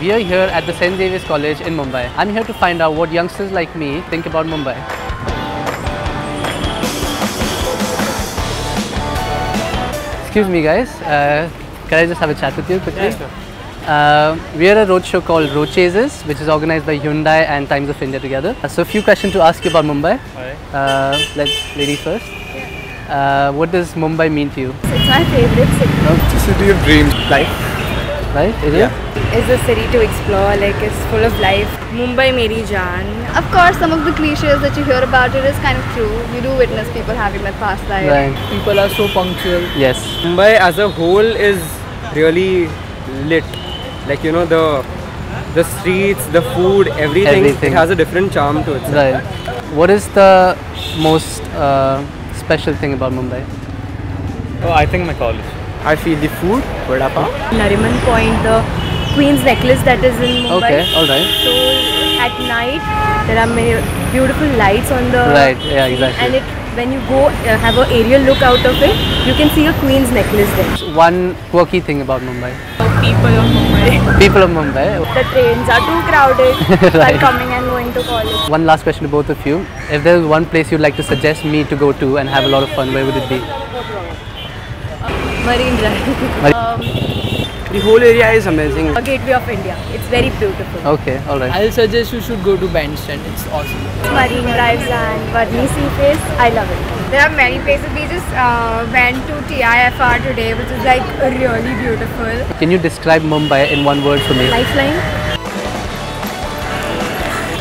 We are here at the St. Xavier's College in Mumbai. I'm here to find out what youngsters like me think about Mumbai. Excuse me guys, uh, can I just have a chat with you quickly? Yeah, sure. Uh, we are a roadshow called Road Chasers, which is organized by Hyundai and Times of India together. Uh, so a few questions to ask you about Mumbai. Uh, let's ladies first. Uh, what does Mumbai mean to you? It's my favorite city. It's a city of dreams. Life. Right? Is Yeah. it? It's a city to explore, like it's full of life. Mumbai Meri Jaan. Of course, some of the cliches that you hear about it is kind of true. You do witness people having that past life. Right. people are so punctual. Yes. Mumbai as a whole is really lit. Like you know the the streets, the food, everything. Everything. It has a different charm to it. Right. What is the most uh, special thing about Mumbai? Oh, I think my college. I feel the food, vada pav. Nariman Point, the Queen's Necklace that is in Mumbai. Okay, alright. So at night there are many beautiful lights on the Right, yeah, exactly. and it when you go uh, have a aerial look out of it, you can see a Queen's Necklace there. One quirky thing about Mumbai. People of Mumbai. People of Mumbai. The trains are too crowded Right. while coming and going to college. One last question to both of you. If there is one place you'd like to suggest me to go to and have a lot of fun, where would it be? Marine Drive. The whole area is amazing. a gateway of India. It's very beautiful. Okay, alright. I'll suggest you should go to Bandstand. It's awesome. Marine Drives and Worli Sea Face. I love it. There are many places. We just uh, went to TIFR today, which is like really beautiful. Can you describe Mumbai in one word for me? Lifeline.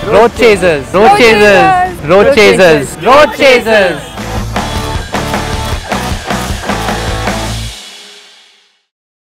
Road chasers. Road chasers. Road chasers. Road chasers.